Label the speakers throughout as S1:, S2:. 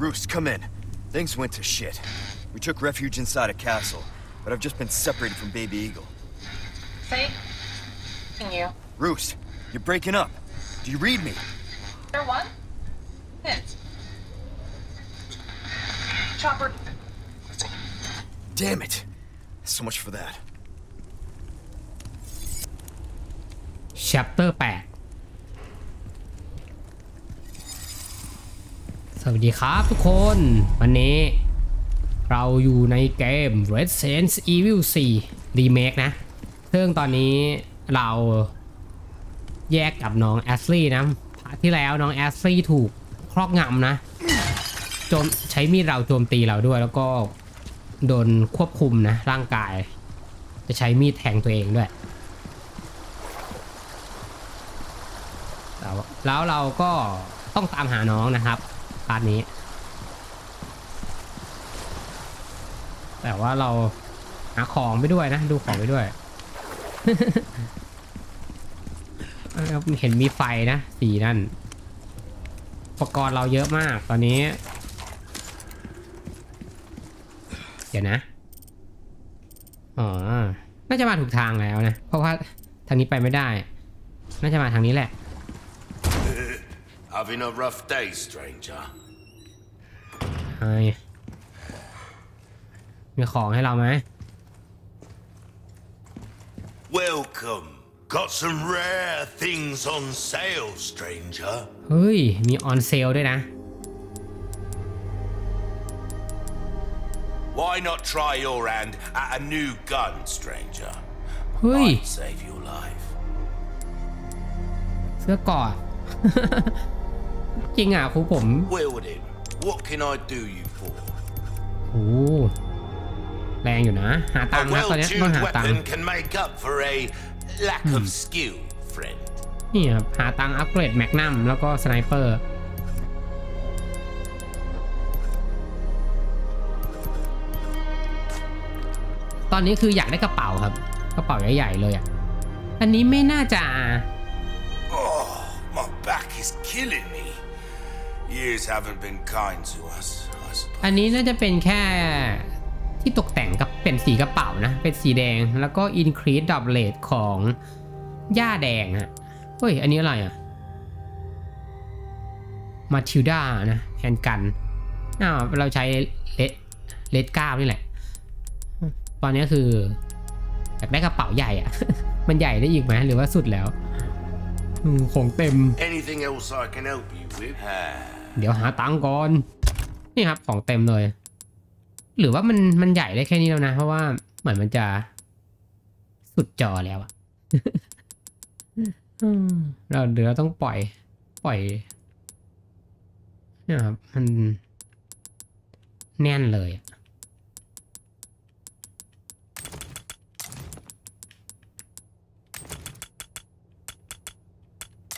S1: Roost, come in. Things went to shit. We took refuge inside a castle, but I've just been separated from Baby Eagle.
S2: See? Can you?
S1: Roost, you're breaking up. Do you read me?
S2: There one? Hint. Chopper.
S1: Damn it. So much for that.
S3: chapter 8 สวัสดีครับทุกคนวันนี้เราอยู่ในเกม Resident Evil 4 Remake นะ ซึ่งตอนนี้เราแยกกับน้องแอสลี่นะพาที่แล้วน้องแอสลี่ถูกครอบงำนะโจมใช้มีดเราโจมตีเราด้วยแล้วก็โดนควบคุมนะ ร่างกาย จะใช้มีดแทงตัวเองด้วย แล้วเราก็ต้องตามหาน้องนะครับาร์ทนี้ แต่ว่าเราหาของไปด้วยนะ ดูของไปด้วยเอ้ยเห็นมีไฟนะ สีนั่น อุปกรณ์เราเยอะมากตอนนี้ เดี๋ยวนะ อ๋อ น่าจะมาถูกทางแล้วนะ เพราะว่าทางนี้ไปไม่ได้ น่าจะมาทางนี้แหละ
S4: Having a rough day, stranger.
S3: ไฮมีของให้เราไหม
S4: Welcome. Got some rare things on sale, stranger.
S3: เฮ้ย มีออนเซลด้วยนะ
S4: Why not try your hand at a new gun, stranger?
S3: เฮ้ย
S4: Might save your life.
S3: เสื้อกอด จริงอะครูผม
S4: Well then, what can I do you for?
S3: โอ้แรงอยู่นะ หาตัง
S4: A
S3: ค์นะตอนนี้ต้องหาตังค์
S4: weapon can make up for a lack of skill, friend.
S3: นี่ครับ หาตังค์อัปเกรด Magnum แล้วก็ sniperตอนนี้คืออยากได้กระเป๋าครับ กระเป๋าใหญ่ๆเลยอะ อันนี้ไม่น่าจะ
S4: Oh, my back is killing me. Years haven't been kind to us, I suppose.
S3: อันนี้น่าจะเป็นแค่ที่ตกแต่งกับเป็นสีกระเป๋านะ เป็นสีแดงแล้วก็ increase d o u b l e t ของหญ้าแดงฮะเฮ้ย อันนี้อะไรอะมาทิลดานะแฮนกันอ้าวเราใช้เลดเลดก้านี่แหละ ตอนนี้คืออยากได้กระเป๋าใหญ่อะมันใหญ่ได้อีกไหมหรือว่าสุดแล้วอืมของเต็ม
S4: Anything else I can help you with? Ah.
S3: เดี๋ยวหาตังค์ก่อน นี่ครับของเต็มเลย หรือว่ามันมันใหญ่ได้แค่นี้แล้วนะ เพราะว่าเหมือนมันจะสุดจอแล้วอะอืมเราเดี๋ยวเราต้องปล่อย ปล่อยเนี่ยครับมันแน่นเลยอะ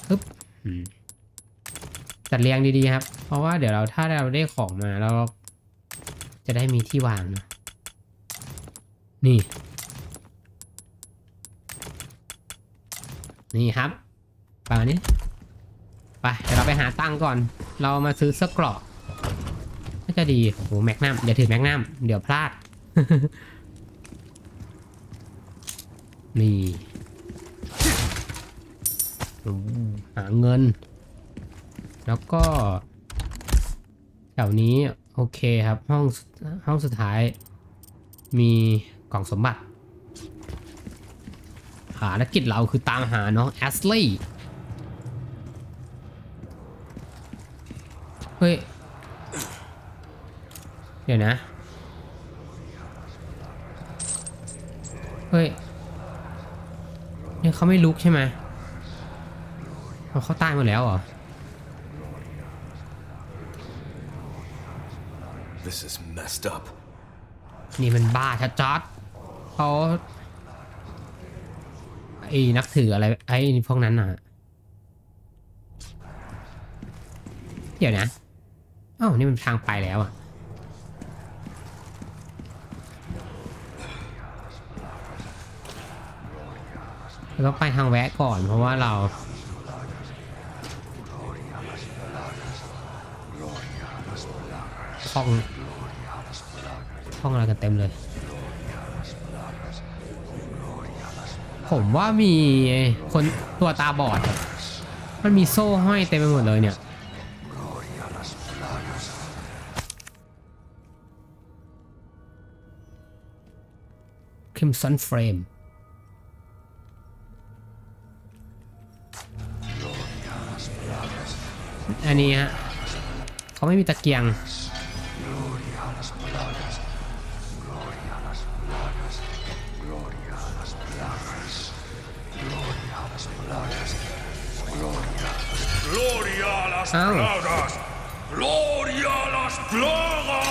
S3: ฮึบอืม จัดเรียงดีๆครับ เพราะว่าเดี๋ยวเราถ้าเราได้ของมาเราจะได้มีที่วางเนะนี่ นี่ครับปานี้ไปเดี๋ยวเราไปหาตังก่อน เรามาซื้อสักกรอบน่าจะดีโอ้โหแมกนัมอย่าถือแมกนัมเดี๋ยวพลาด นี่หาเงิน แล้วก็แถวนี้โอเคครับห้องห้องสุดท้าย มีกล่องสมบัติภารกิจเราคือตามหาน้องแอสลี่เฮ้ย เดี๋ยวนะ เฮ้ยเนี่ยเขาไม่ลุกใช่ไหมเขาตายมดแล้วเหรอ
S1: This is messed up.
S3: นี่มันบ้าชัดจัดเขาไอ้นักถืออะไรไอ้พวกนั้นน่ะ เดี๋ยวนะอ้าวนี่มันทางไปแล้วอะเราต้องไปทางแวะก่อนเพราะว่าเรา
S4: Got
S3: ท่อง ท่องอะไรกันเต็มเลย ผมว่ามีคนตัวตาบอด มันมีโซ่ห้อยเต็มไปหมดเลยเนี่ย Crimson Frame อันนี้ฮะ เขาไม่มีตะเกียง
S4: Gloria a las
S3: Ah.
S4: plagas. Gloria a las plagas.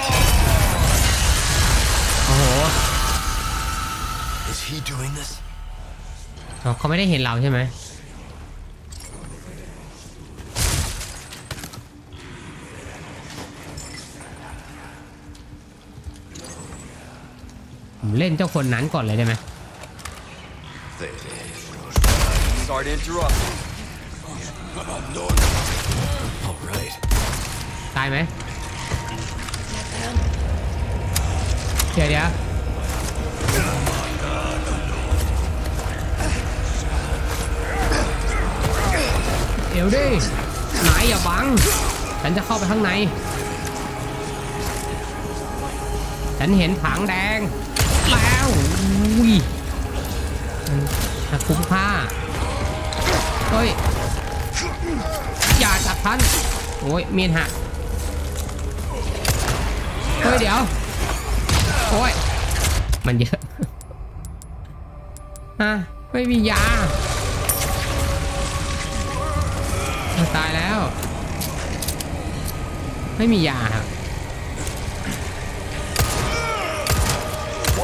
S3: โอ้โห
S1: Is he doing this?
S3: อ๋อเขาไม่ได้เห็นเราใช่ไหมผมเล่นเจ้าคนนั้นก่อนเลยได้ไหม
S1: Sorry to interrupt. Alright.
S3: ตายไหมเดี๋ยวเดี๋ยวเดี๋ยวดิไหนอย่าบัง ฉันจะเข้าไปข้างใน ฉันเห็นถังแดง แล้วอุ้ยมันคุ้มค่าเฮ้ย อย่าจับฉันโอ้ยเมียนหักเฮ้ยเดี๋ยว โอ้ย มันเยอะฮะไม่มียาเอาตายแล้ว ไม่มียาครับ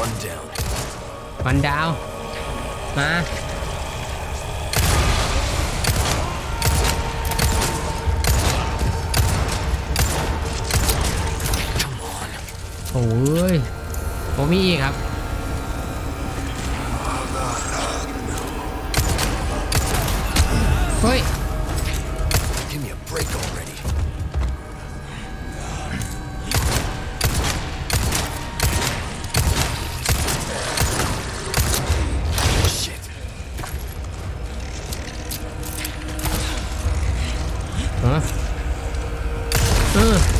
S1: One down.
S3: วันดาว มา ยผมมีอีกครับ เฮ้ย
S1: Give me a break already. Shit.
S3: ฮะเออ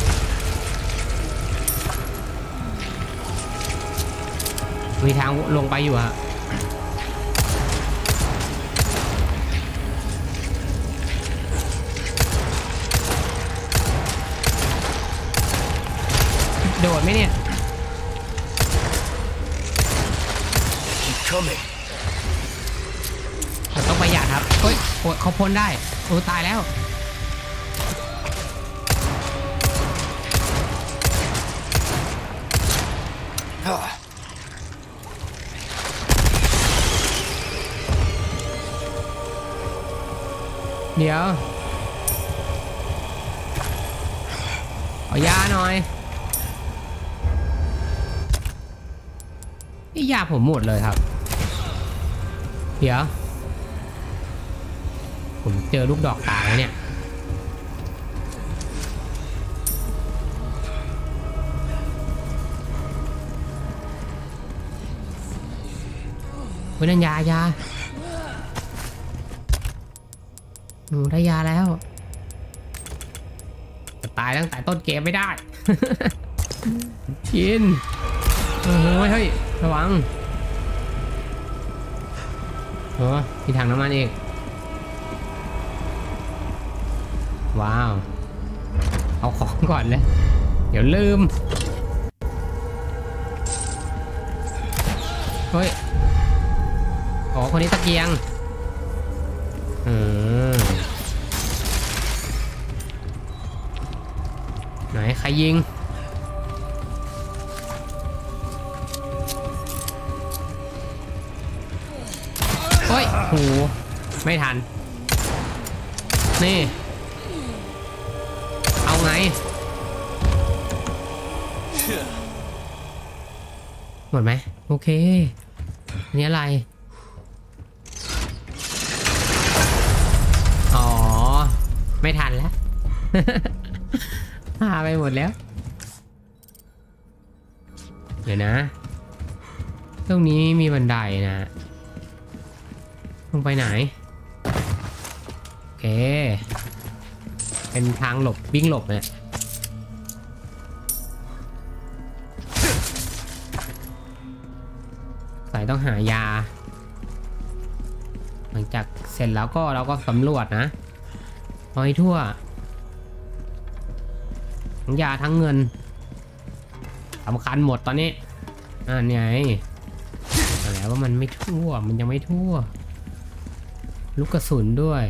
S3: มีทางลงไปอยู่อะโดดไหมเนี่ย
S1: Keep coming.
S3: เราต้องประหยัดครับเฮ้ยโอ้ยเขาพ้นได้ โอ้ตายแล้ว
S1: Ah,
S3: เดี๋ยวขอายาหน่อยนี่ยาผมหมดเลยครับ เดี๋ยว ผมเจอลูกดอกตาแล้วเนี่ยเว้ยนั่นยายา หนูได้ยาแล้วจะตายตั้งแต่ต้นเกมไม่ได้กินเออเฮ้ยระวังโอ้มีถังน้ำมันอีก ว้าว เอาของก่อนเลย เดี๋ยวลืม เฮ้ย อ๋อ คนนี้ตะเกียง อืม ใครยิงเฮ้ยโหไม่ทัน นี่ เอาไง หมดไหม โอเค อันนี้อะไร อ๋อ ไม่ทันแล้ว พาไปหมดแล้ว เดี๋ยวนะ ตรงนี้มีบันไดนะ ลงไปไหน โอเค เป็นทางหลบวิ่งหลบเนี่ยสายต้องหายา หลังจากเสร็จแล้วก็เราก็สำรวจนะเอาให้ทั่ว ทั้งยาทั้งเงินสำคัญหมดตอนนี้อ่าไงมาแล้วว่ามันไม่ทั่ว มันยังไม่ทั่ว ลูกกระสุนด้วย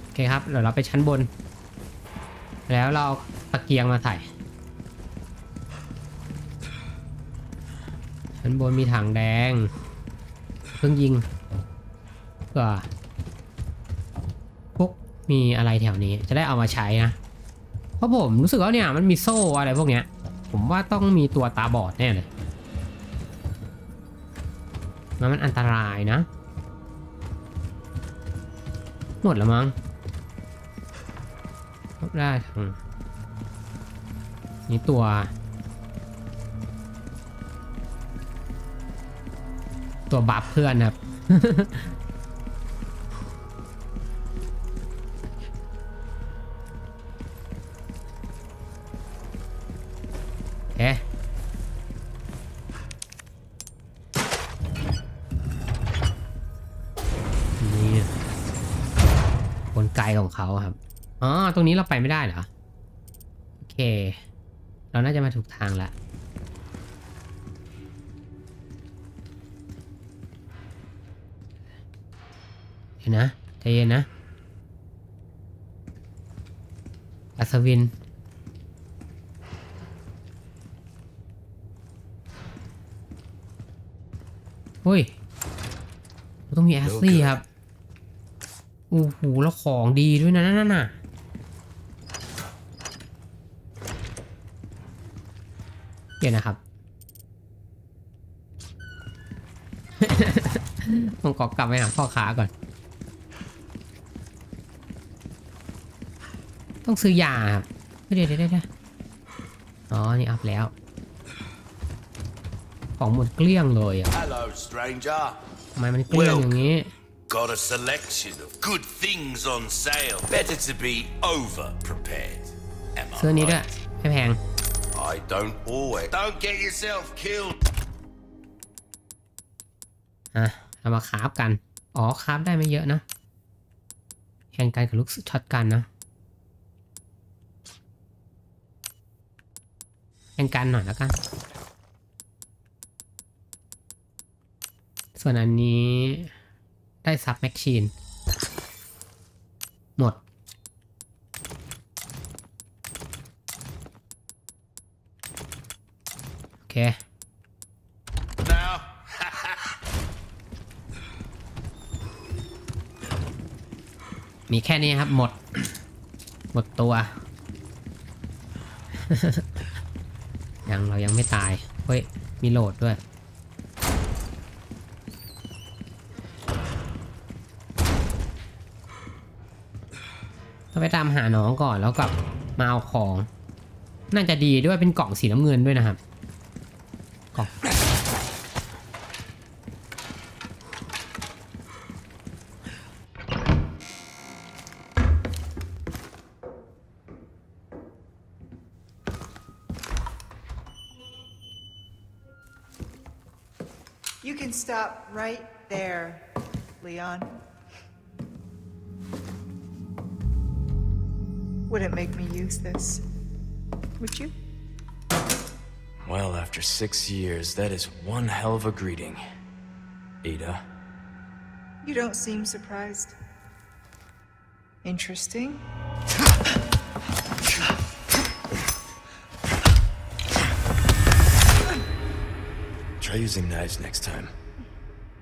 S3: โอเคครับ เดี๋ยวเราไปชั้นบน แล้วเราตะเกียงมาใส่ ชั้นบนมีถังแดง เครื่องยิงเพื่อพวกมีอะไรแถวนี้จะได้เอามาใช้นะ เพราะผมรู้สึกว่าเนี่ยมันมีโซ่อะไรพวกเนี้ย ผมว่าต้องมีตัวตาบอดแน่เลยแล้วมันอันตรายนะ หมดแล้วมั้งได้นี่ตัว ตัวบัฟเพื่อนครับ เอ๊ะนี่กลไกของเขาครับ อ๋อ ตรงนี้เราไปไม่ได้เหรอ โอเค เราน่าจะมาถูกทางละ เห็นนะใจเย็นนะ อัศวิน เฮ้ย ต้องมีแอสซี่ครับโอ้โหแล้วของดีด้วยนะนั่นน่ะเดี๋ยวนะครับผมขอกลับไปหาพ่อค้าก่อน ต้องซื้อยาครับเฮ้ยเดี๋ยวเดี๋ยวเดี๋ยวอ๋อ นี่อัพแล้ว ของหมดเกลี้ยงเลยอะ
S4: Hello, stranger.
S3: ทำไมมันเกลี้ยงอย่างนี้
S4: Got a selection of good things on sale. Better to be over prepared. Am I
S3: ซื้ออนนี้ด้วย
S4: right?
S3: ไม่แพง
S4: I don't always. Don't get yourself killed.
S3: อะเอามาคราฟกัน อ๋อ craft ได้ไม่เยอะนะแข่งกันกับลูกช็อตกันนะ แข่งกันหน่อยแล้วกัน ส่วนอันนี้ได้ submachine หมด โอเค มีแค่นี้ครับ หมด หมดตัว ยังเรายังไม่ตาย เฮ้ย มีโหลดด้วย ต้องไปตามหาน้องก่อนแล้วกลับมาเอาของ น่าจะดีด้วยเป็นกล่องสีน้ำเงินด้วยนะครับกล่อง
S5: stop right there, Leon. Wouldn't make me use this. Would you?
S6: Well, after six years, that is one hell of a greeting. Ada.
S5: You don't seem surprised. Interesting.
S6: Try using knives next time.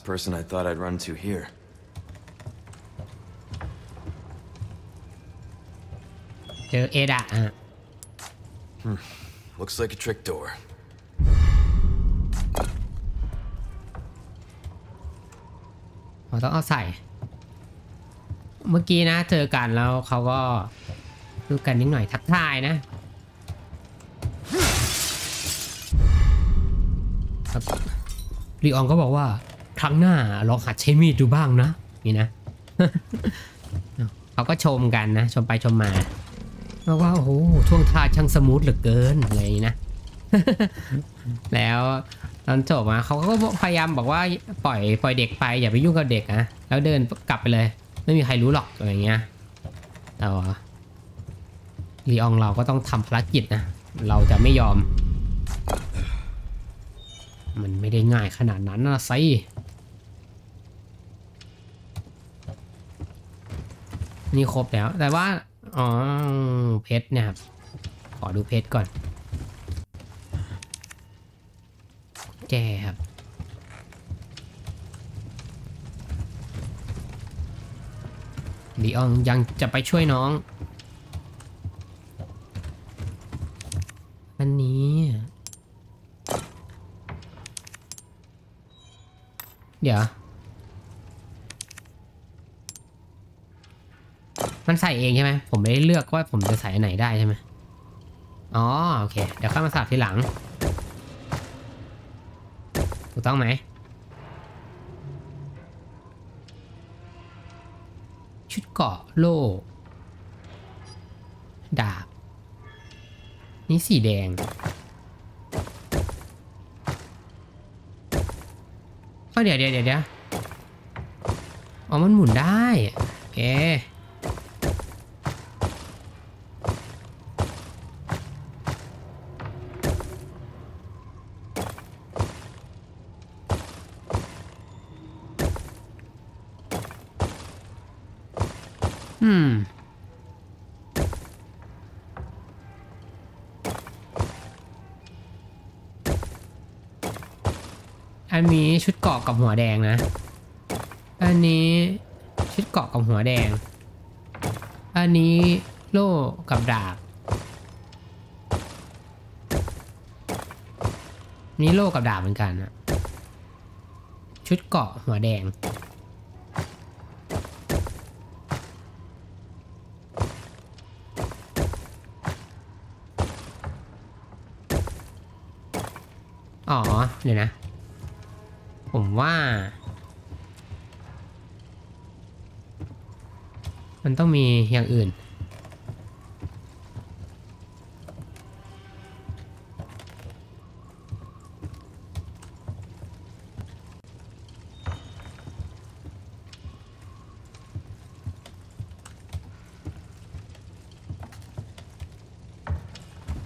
S6: Last person I thought I'd run to here.
S3: ·จอเอ็ดอะอะ
S6: Looks like a trick door.
S3: เราต้องเอาใส่ เมื่อกี้นะเจอกันแล้วเขาก็ดูกันนิดหน่อยทักทายนะแล้วก็ลีอองก็บอกว่า ครั้งหน้าลองหัดใช้มีดดูบ้างนะนี่นะเขาก็ชมกันนะ ชมไปชมมาบอกว่าโอ้โหท่วงท่าช่างสมูทเหลือเกินอะไรอย่างนี้นะ แล้วตอนจบมาเขาก็พยายามบอกว่าปล่อยปล่อยเด็กไปอย่าไปยุ่งกับเด็กนะแล้วเดินกลับไปเลย ไม่มีใครรู้หรอกอะไรอย่างเงี้ยแต่ว่าลีอองเราก็ต้องทำภารกิจนะ เราจะไม่ยอม มันไม่ได้ง่ายขนาดนั้นนะสิ นี่ครบแล้ว แต่ว่า อ๋อ เพชรเนี่ยครับ ขอดูเพชรก่อน แจครับลีอองยังจะไปช่วยน้องอันนี้ เดี๋ยว มันใส่เองใช่ไหมผมไม่ได้เลือกว่าผมจะใส่ไหนได้ใช่ไหมอ๋อโอเค เดี๋ยวค่อยมาสับทีหลัง ถูกต้องไหมชุดเกาะโล่ดาบ นี่สีแดงก็เดี๋ยวเดี๋ยวเดี๋ยวเดี๋ยวอ๋อ มันหมุนได้ โอเคาะกับหัวแดงนะ อันนี้ชุดเกาะกับหัวแดง อันนี้โล่กับดาบ นี่โล่กับดาบเหมือนกันนะชุดเกาะหัวแดง อ๋อ เดี๋ยวนะ ผมว่า มันต้องมีอย่างอื่น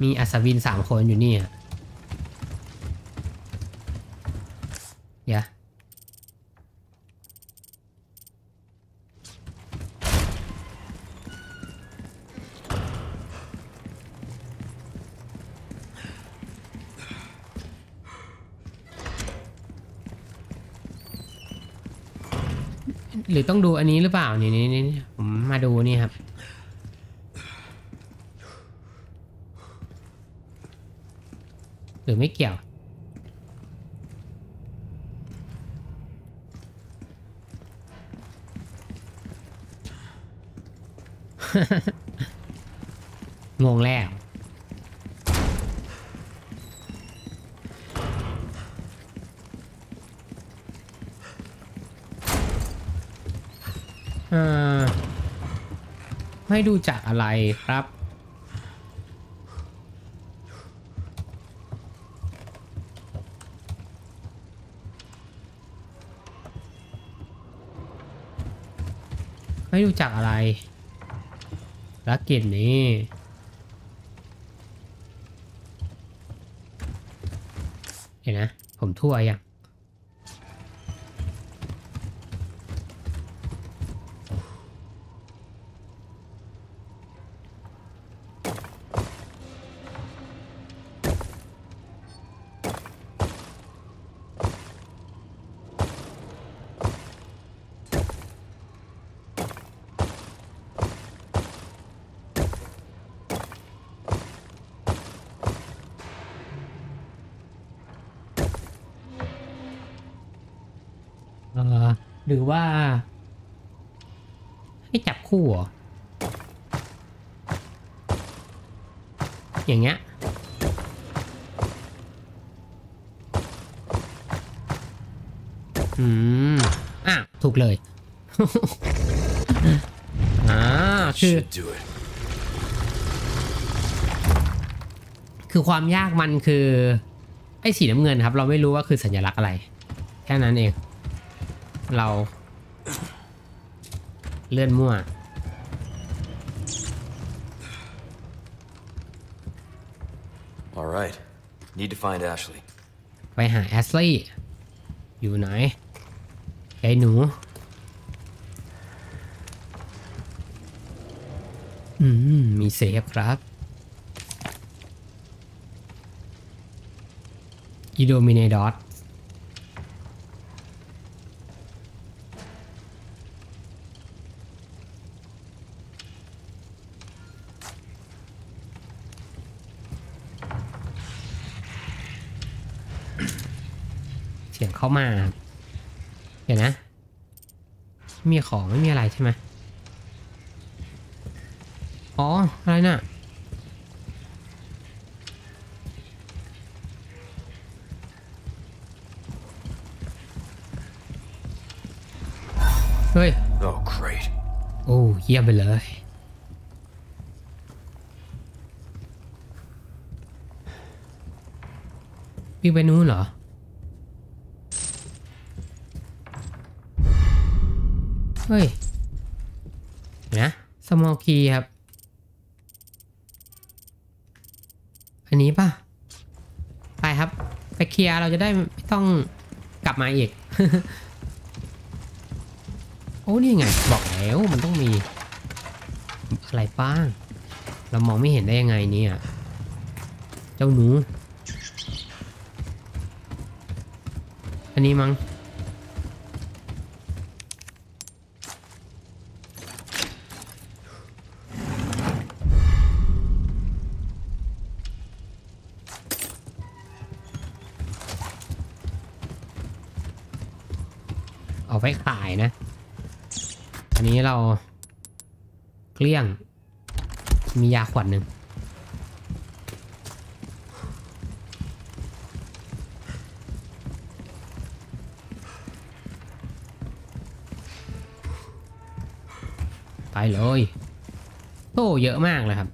S3: มีอัศวินสามคนอยู่นี่อะ เดี๋ยวหรือต้องดูอันนี้หรือเป ล่านี่นี่นี่ผมมาดูนี่ครับ หรือไม่เกี่ยวงงแล้ว อ่า ให้ดูจากอะไรครับ ให้ดูจากอะไรลักเก็ตนี้เห็นนะ ผมทั่วยัง คู่เหรอ อย่างเงี้ย อืม อะ ถูกเลย อ่า คือ
S6: Should do it.
S3: คือความยากมันคือ ไอ้สีน้ำเงินครับ เราไม่รู้ว่าคือสัญลักษณ์อะไร แค่นั้นเอง เราเลื่อนมั่ว
S6: All right. Need to find Ashley.
S3: ไปหาแอชลีย์อยู่ไหนไอ้หนู อืม มีเซฟครับอีโดมิเนดอส เสียงเข้ามาครับเดี๋ยวนะไม่มีของไม่มีอะไรใช่ไหมอ๋อ อะไรน่ะเฮ้ย
S6: Oh, great.
S3: โอ้เยี่ยมไปเลย วิ่งไปนู้นเหรอ เฮ้ยเดี๋ยวนะ small key ครับ อันนี้ป่ะ ไปครับ ไปเคลียร์เราจะได้ไม่ต้องกลับมาอีก โอ้นี่ไง บอกแล้วมันต้องมี อะไรบ้าง เรามองไม่เห็นได้ยังไงเนี่ย เจ้าหนู อันนี้มั้ง เราเกลี้ยง มียาขวดหนึ่งไปเลยโอ้เยอะมากเลยครับ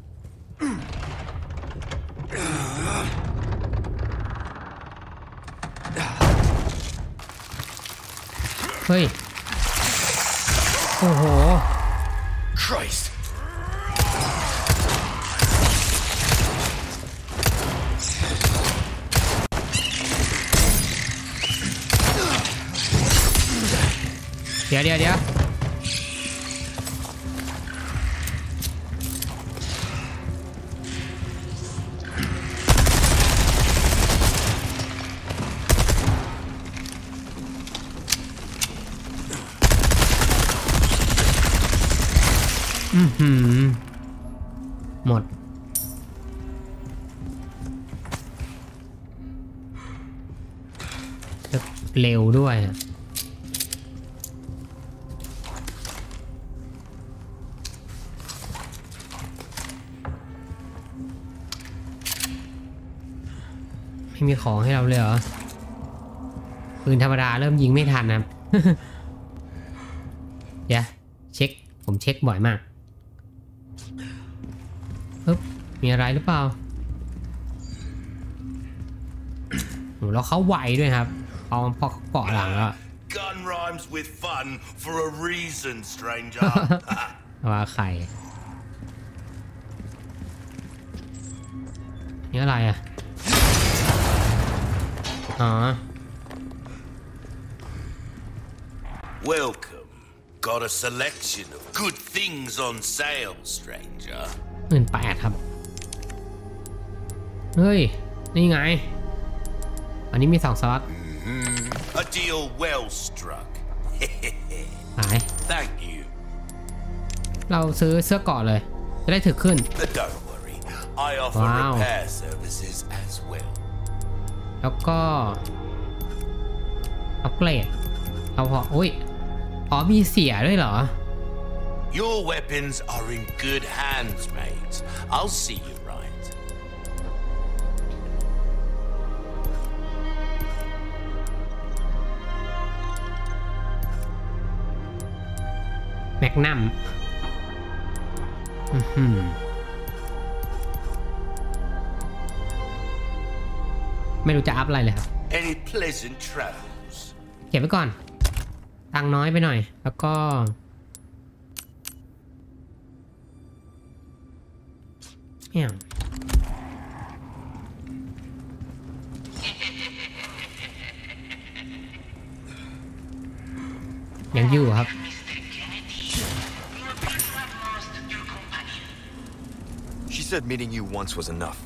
S3: เฮ้ย โอ้โห
S4: Christ!
S3: เดี๋ยวเดี๋ยวเดี๋ยว เร็วด้วยไม่มีของให้เราเลยเหรอปืนธรรมดาเริ่มยิงไม่ทันนะเดี๋ยวเช็ค ผมเช็คบ่อยมากปึ๊บมีอะไรหรือเปล่าแล้วเขาไวด้วยครับ พอพอเขาเกาะหลังแล้ว
S4: Gun rhymes with fun for a reason, stranger.
S3: ว่าใครนี่อะไรอะ อ๋อ
S4: Welcome. Got a selection of good things on sale, stranger.
S3: หมื่นแปดครับ เฮ้ย นี่ไง อันนี้มีสองสล็อต
S4: A deal well struck.
S3: ขาย
S4: Thank you.
S3: เราซื้อเสื้อเกราะเลย จะได้ถึกขึ้น
S4: But don't worry, I offer
S3: Wow.
S4: repair services as well.
S3: แล้วก็ อัปเกรด เอาพออุ้ย อ๋อมีเสียด้วยเหรอ
S4: Your weapons are in good hands, mate. I'll see you
S3: แมกนัมอื้อหือไม่รู้จะอัพอะไรเลยครับ
S4: Any pleasant travels?
S3: เก็บไว้ก่อน ตังค์น้อยไปหน่อย แล้วก็ เนี่ยยังอยู่ครับ
S1: said meeting you once was enough.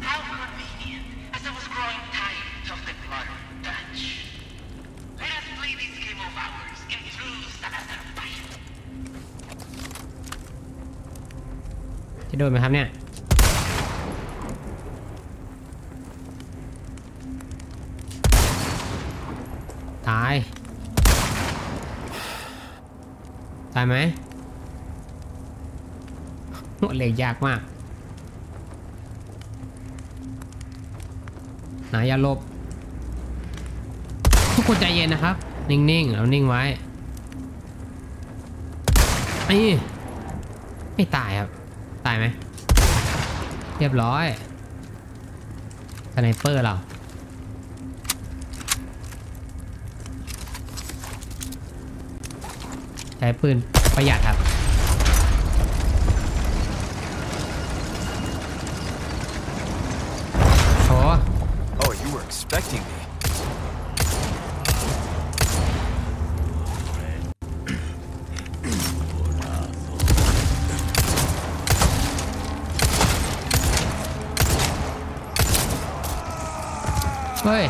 S7: How convenient, as I was growing tired of the blood touch. Let us play this game of ours and choose another fight.
S3: จะโดนไหมครับเนี่ย ตาย ตายไหมโห เลยยากมากนายอย่าลบ ทุกคนใจเย็นนะครับ นิ่งๆ เอานิ่งไว้นี่ไม่ตายครับ ตายไหม เรียบร้อยสไนเปอร์เราใช้ปืนประหยัดครับ ฮ้ย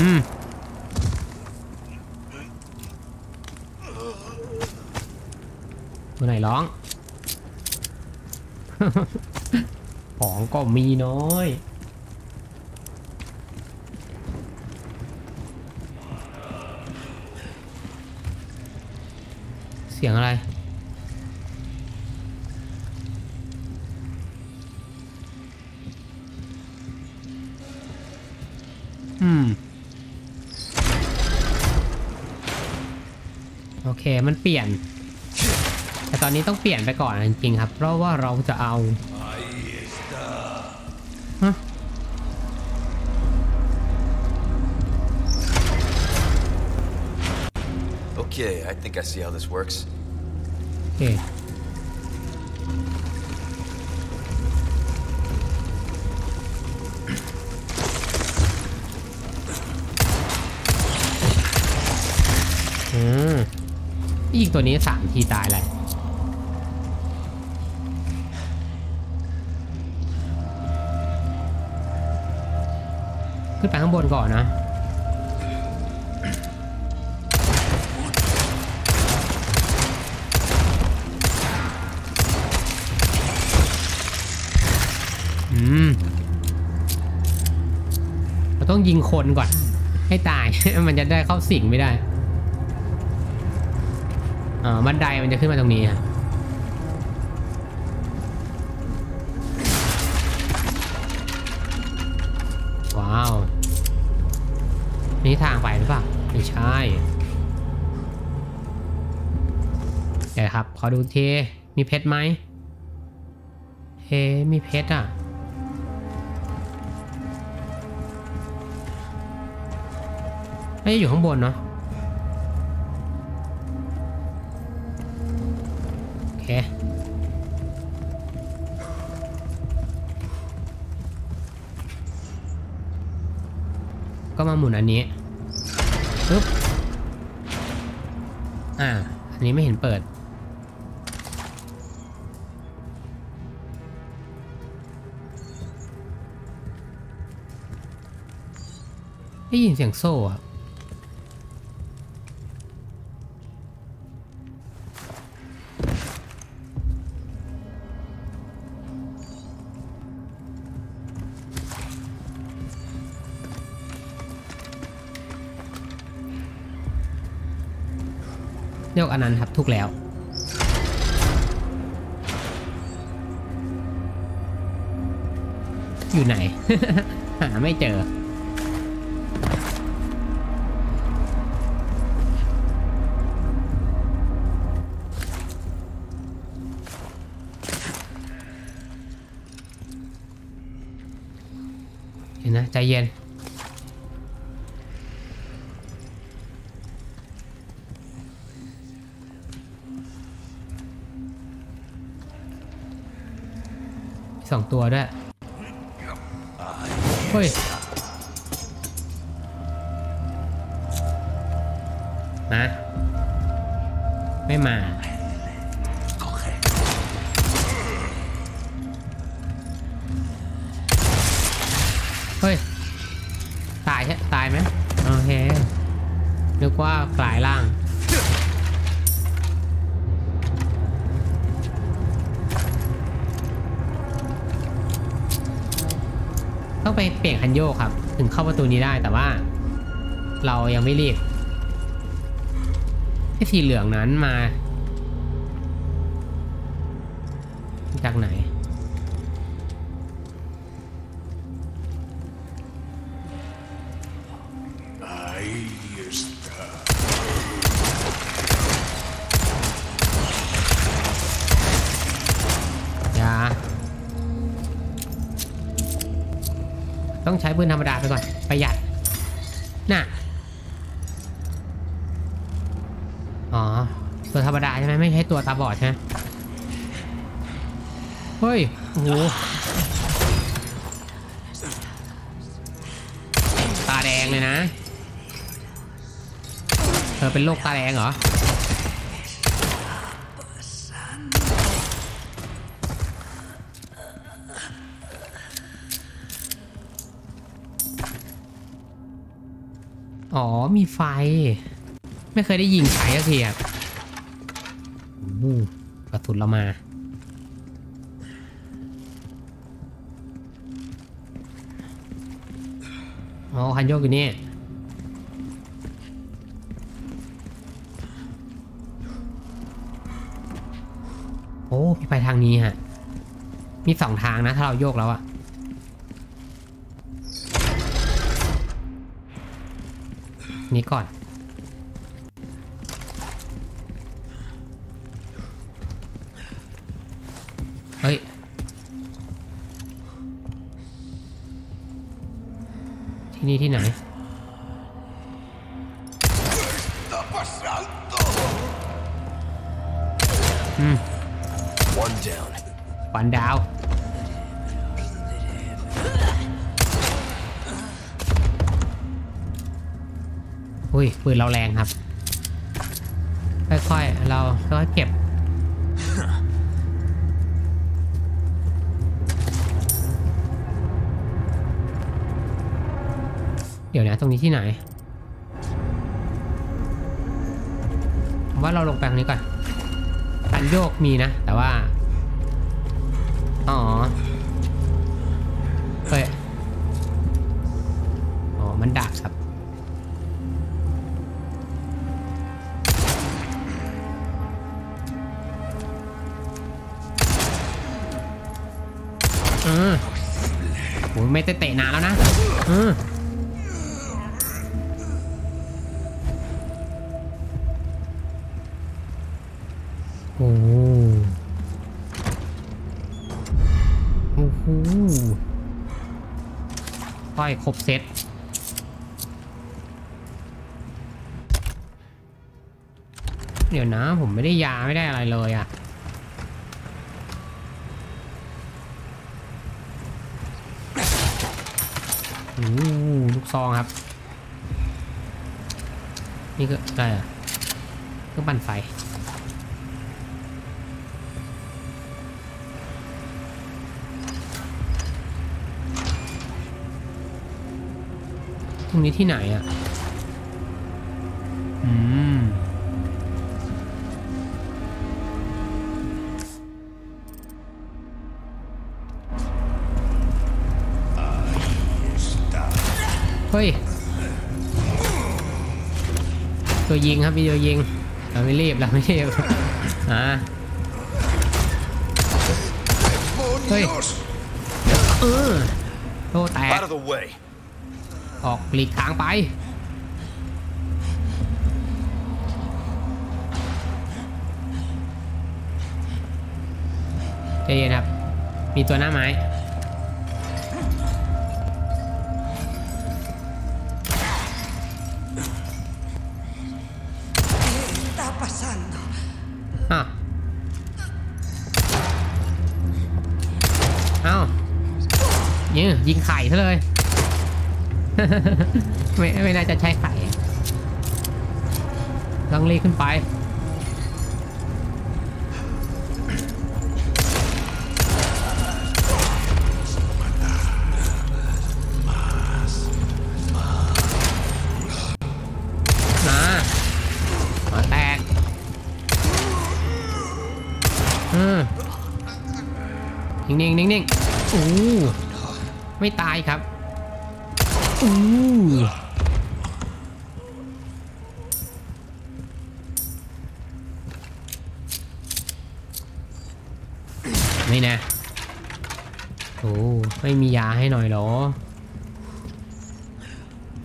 S3: อืมตัวไหนร้อง ของก็มีน้อย เคมันเปลี่ยน แต่ตอนนี้ต้องเปลี่ยนไปก่อนจริงๆครับ เพราะว่าเราจะเอาฮะ
S1: Okay, I think I see how this works.
S3: โอเค ยิงตัวนี้สามทีตายเลยขึ้นไปข้างบนก่อนนะเราต้องยิงคนก่อน ให้ตาย มันจะได้เข้าสิงไม่ได้ อ๋อบันไดมันจะขึ้นมาตรงนี้ฮะว้าว นี่ทางไปหรือเปล่าไม่ใช่เดี๋ยวครับขอดูที มีเพชรไหมเฮ้มีเพชรอะไม่ได้อยู่ข้างบนเนาะ หมุนอันนี้ปึ๊บอ่า อันนี้ไม่เห็นเปิด ได้ยินเสียงโซ่อะเรีย กอันนั้นครับถูกแล้ว อยู่ไหน หาไม่เจอเห็นนะใจเย็น สองตัวด้วยเฮ้ยนะไม่มา เข้าประตูนี้ได้แต่ว่า เรายังไม่รีบไอ้สีเหลืองนั้นมา จากไหน ต้องใช้ปืนธรรมดาไปก่อน ประหยัด น่ะ อ๋อ ตัวธรรมดาใช่ไหมไม่ใช่ตัวตาบอดใช่ไหมเฮ้ย โอ้โห ตาแดงเลยนะ เธอเป็นโรคตาแดงเหรอ อ๋อ มีไฟ ไม่เคยได้ยิงใช้สักทีอะโอ้โหกระสุนเรามา อ๋อคันโยกอยู่นี่โอ้มีไปทางนี้ฮะ มีสองทางนะ ถ้าเราโยกแล้วอะ นี้ก่อน เฮ้ย ที่นี่ที่ไหน ปืนเราแรงครับ ค่อยๆ เราค่อยๆเก็บ เดี๋ยวนะตรงนี้ที่ไหนว่าเราลงไปตรงนี้ก่อนอันโยกมีนะ แต่ว่า ลูกซองครับ นี่ก็อะไรอะเครื่องปั่นไฟตรงนี้ที่ไหนอะ อืม เฮ้ย ตัวยิงครับมีตัวยิง เราไม่รีบเราไม่รีบอ่าเฮ้ยเออโตแตก
S1: Out of the way.
S3: ออกหลีกทางไปใจเย็นครับ มีตัวหน้าไม้ นิ่งๆนิ่งๆอู้ไม่ตายครับอู้ไม่นะโอ้ไม่มียาให้หน่อยเหรอ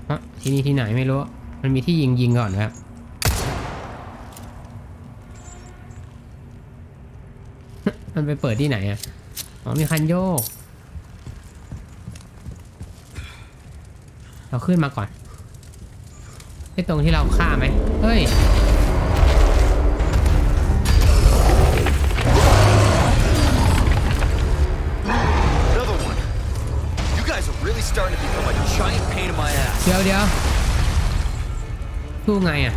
S3: ฮะที่นี่ที่ไหนไม่รู้ มันมีที่ยิงยิงก่อนครับมันไปเปิดที่ไหนอะ อ๋อมีคันโยก เราขึ้นมาก่อนไอ้ตรงที่เราฆ่าไหมเฮ้ย
S1: Another one. You guys are really starting to become a giant pain in my ass.
S3: เดี๋ยวเดี๋ยวสู้ไงอะ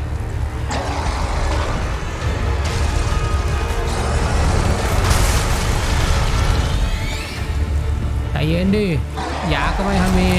S3: ย็นดิยาก็ไม่ทำมี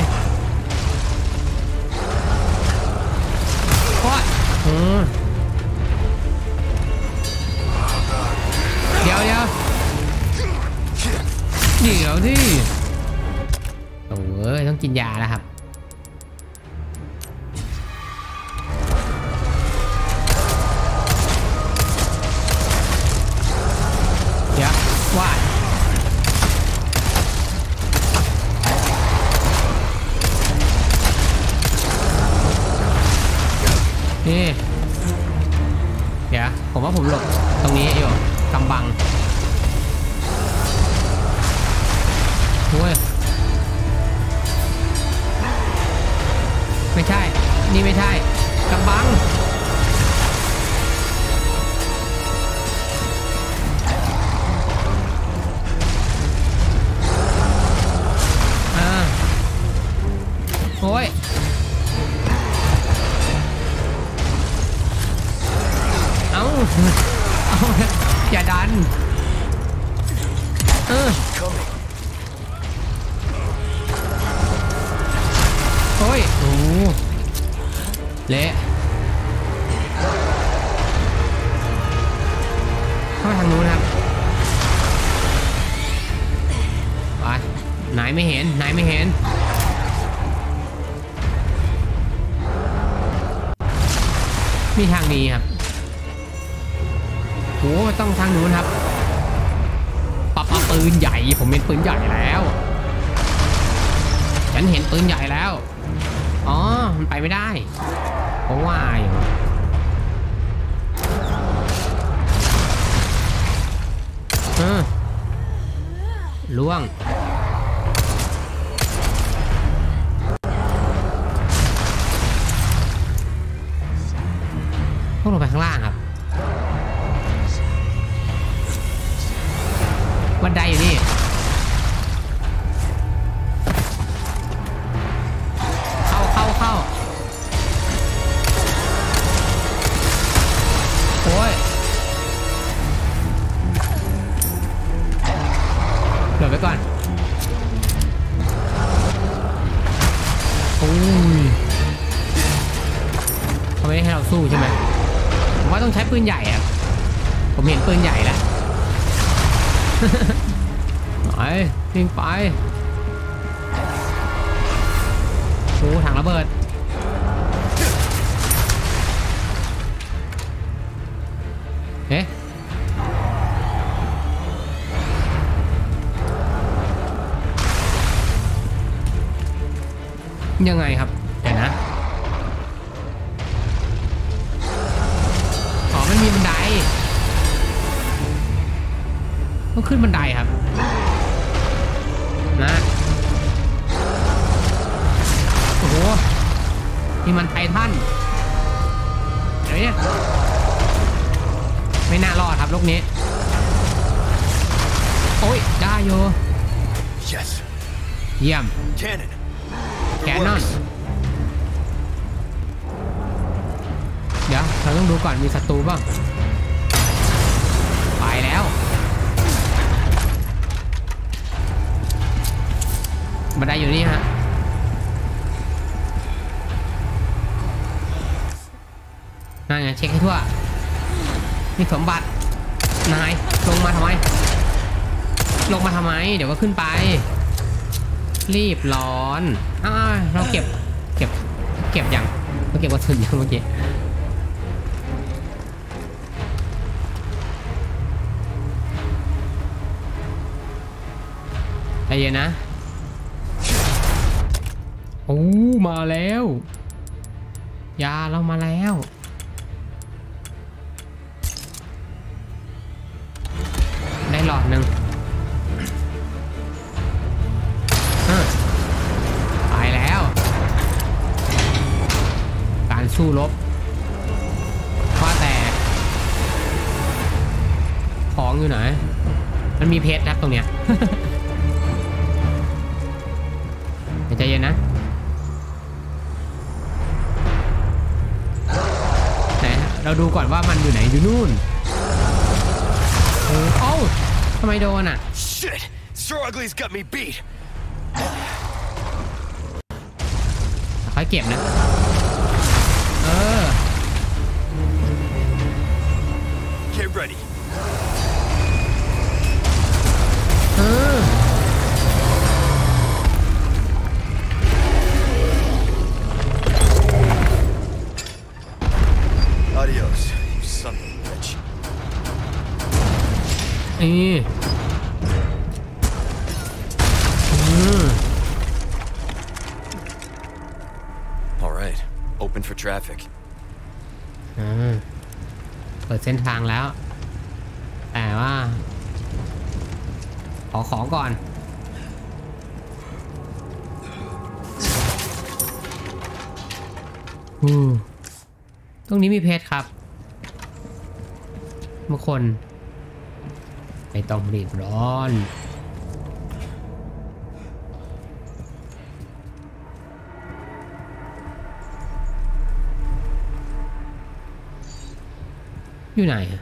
S3: ยังไงครับเดี๋ยวนะอ๋อมันมีบันไดต้องขึ้นบันไดครับนะโอ้โหนี่มันไททันเดี๋ยวเนี่ยไม่น่ารอดครับลูกนี้ โอ้ย ได้อยู่
S1: Yes.
S3: เยี่ยม
S1: Cannon.
S3: แกนนอนเดี๋ยวเราต้องดูก่อนมีศัตรูบ้าง ไปแล้ว บันไดอยู่นี่ฮะนั่นไงเช็คให้ทั่ว มีสมบัติ นาย ลงมาทำไม ลงมาทำไม เดี๋ยวก็ขึ้นไป รีบร้อน อ่าเราเก็บ เก็บ เก็บยังเราเก็บวัตถุยังเมื่อกี้ใจเย็นนะ โอ้ มาแล้ว ยาเรามาแล้ว
S1: Sir Ugly's got me beat.
S3: ค่อยเก็บนะ เออ
S1: Get ready.
S3: เออ
S1: Adios, you son of a bitch.
S3: นี่ เปิดเส้นทางแล้ว แต่ว่า ขอของก่อนอืมตรงนี้มีเพชรครับบางคน ไม่ต้องรีบร้อน อยู่ไหนอะ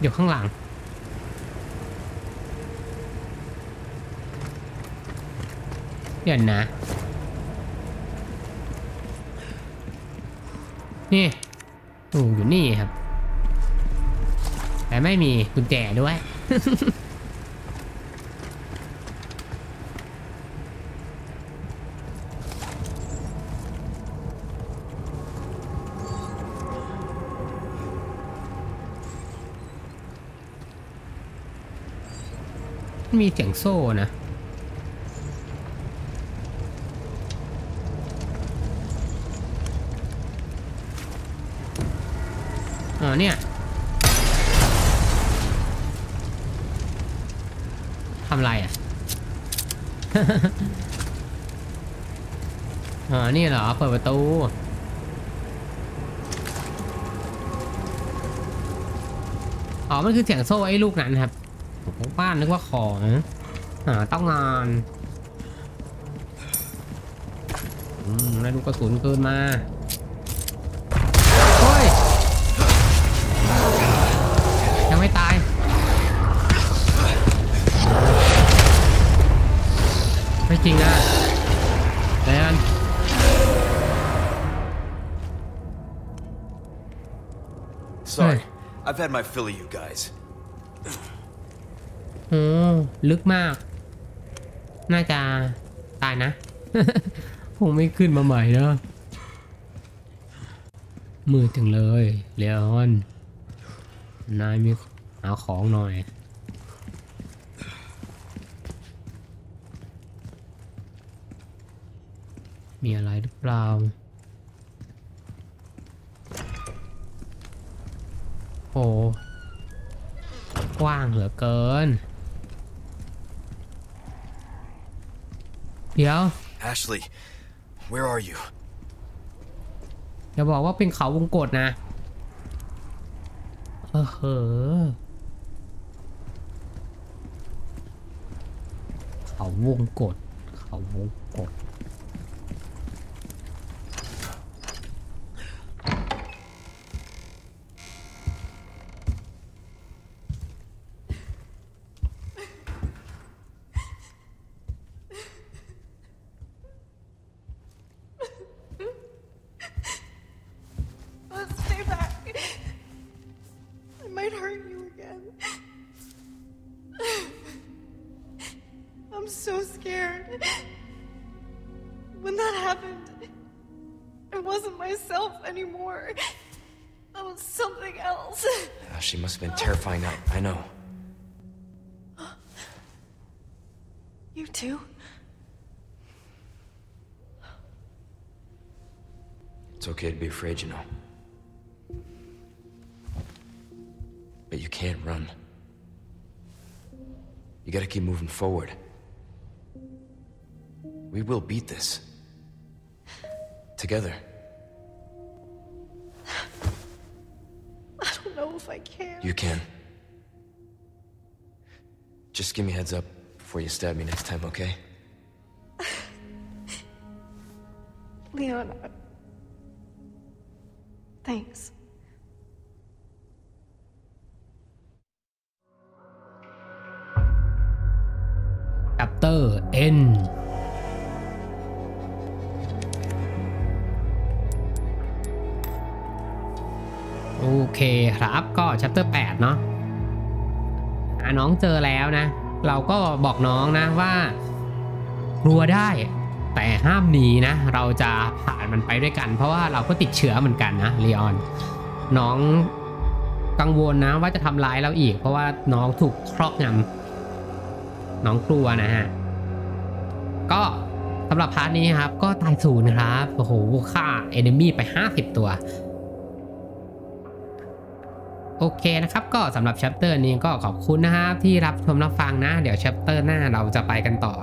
S3: อยู่ข้างหลังเดี๋ยวนะ นี่อยู่นี่ครับ แต่ไม่มีกุญแจด้วย มีเสียงโซ่นะอ๋อเนี่ย นี่เหรอ เปิดประตู อ๋อ มันคือเสียงโซ่ไอ้ลูกนั้นครับผมป้านนึกว่าของอ่าต้องงานอืมได้ลูกกระสุนเกินมาเฮ้ยยังไม่ตายไม่จริงนะ
S1: I've had my fill of you guys.
S3: โอ้ลึกมาก น่าจะตายนะ คงไม่ขึ้นมาใหม่เนอะมือถึงเลยเลออนนายมีหาของหน่อย มีอะไรหรือเปล่า โอ้กว้างเหลือเกิน เดี๋ยว
S1: Ashley, where are you?
S3: อย่าบอกว่าเป็นเขาวงกฏนะเออเหอะเขาวงกฏเขาวงกฏ
S6: okay afraid, you know. But you can't run. You gotta keep moving forward. We will beat this. Together.
S5: I don't know if I can.
S6: You can. Just give me a heads up before you stab me next time, okay?
S5: Leon. Thanks.
S3: chapter N โอเคครับก็ chapter 8 เนาะอะน้องเจอแล้วนะ เราก็บอกน้องนะว่า กลัวได้ แต่ห้ามหนีนะ เราจะผ่านมันไปด้วยกัน เพราะว่าเราก็ติดเชื้อเหมือนกันนะลีออน น้องกังวลนะว่าจะทำร้ายเราอีก เพราะว่าน้องถูกครอบงำน้องกลัวนะฮะ ก็สำหรับ part นี้ครับ ก็ตายศูนย์ครับ โอ้โหฆ่า enemy ไป 50 ตัว โอเคนะครับ ก็สำหรับ c h a p เตอร์นี้ก็ขอบคุณนะครับ ที่รับชมรับฟังนะ เดี๋ยว c h a p เตอร์หน้าเราจะไปกันต่อ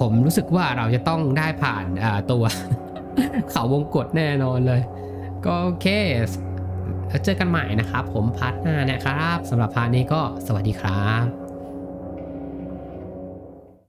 S3: ผมรู้สึกว่าเราจะต้องได้ผ่านตัวเขาวงกฏแน่นอนเลย ก็โอเคแล้วเจอกันใหม่นะครับ ผม part หน้านะครับสำหรับ part นี้ก็สวัสดีครับ